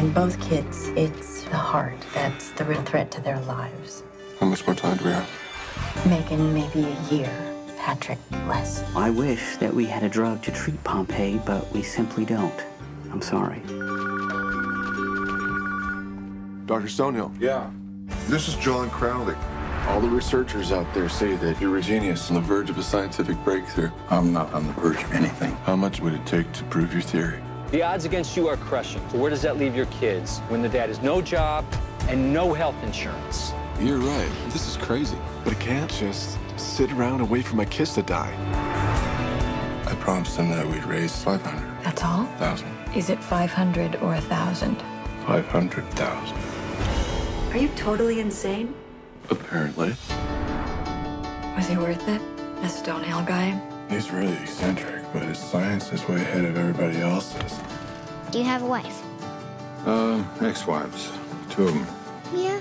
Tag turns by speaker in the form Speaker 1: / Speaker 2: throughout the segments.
Speaker 1: In both kids, it's the heart that's the real threat to their lives.
Speaker 2: How much more time do we have?
Speaker 1: Megan, maybe a year. Patrick, less.
Speaker 3: I wish that we had a drug to treat Pompe, but we simply don't. I'm sorry.
Speaker 2: Dr. Stonehill.
Speaker 4: Yeah.
Speaker 2: This is John Crowley. All the researchers out there say that you're a genius on the verge of a scientific breakthrough.
Speaker 4: I'm not on the verge of anything.
Speaker 2: How much would it take to prove your theory?
Speaker 5: The odds against you are crushing. So where does that leave your kids when the dad has no job and no health insurance?
Speaker 2: You're right. This is crazy. But I can't just sit around and wait for my kids to die. I promised them that we'd raise 500.
Speaker 1: That's all? 1,000. Is it 500 or a 1,000?
Speaker 2: 500,000.
Speaker 1: Are you totally insane?
Speaker 2: Apparently.
Speaker 1: Was he worth it? The Stonehill guy?
Speaker 2: He's really eccentric, but his science is way ahead of everybody else's.
Speaker 6: Do you have a wife?
Speaker 4: Uh, ex-wives. Two of them.
Speaker 6: Yeah.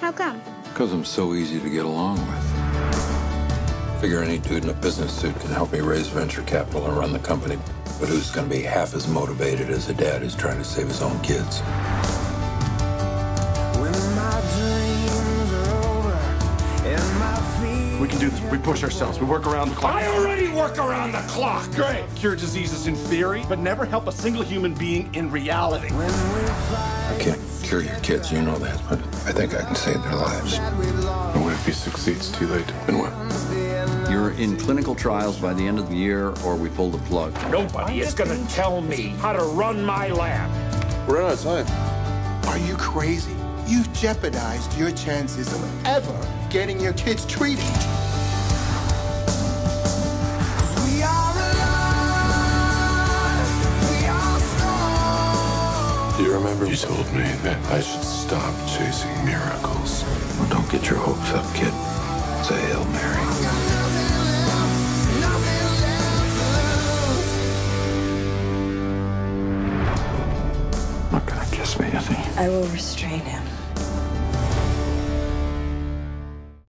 Speaker 6: How come?
Speaker 4: Because I'm so easy to get along with. Figure any dude in a business suit can help me raise venture capital and run the company. But who's going to be half as motivated as a dad who's trying to save his own kids?
Speaker 7: We can do this. We push ourselves. We work around the clock.
Speaker 8: I already work around the clock.
Speaker 7: Great. Cure diseases in theory, but never help a single human being in reality.
Speaker 4: I can't cure your kids, you know that, but I think I can save their lives.
Speaker 2: And what if he succeeds too late? Then what?
Speaker 9: You're in clinical trials by the end of the year, or we pull the plug.
Speaker 8: Nobody is going to tell me how to run my lab.
Speaker 2: We're out of time.
Speaker 10: Are you crazy? You've jeopardized your chances of ever getting your kids treated. We are alive. We are strong.
Speaker 2: Do you remember you told me that I should stop chasing miracles?
Speaker 4: Well, don't get your hopes up, kid. Say Hail Mary. Not gonna kiss me, is he?
Speaker 1: I will restrain him.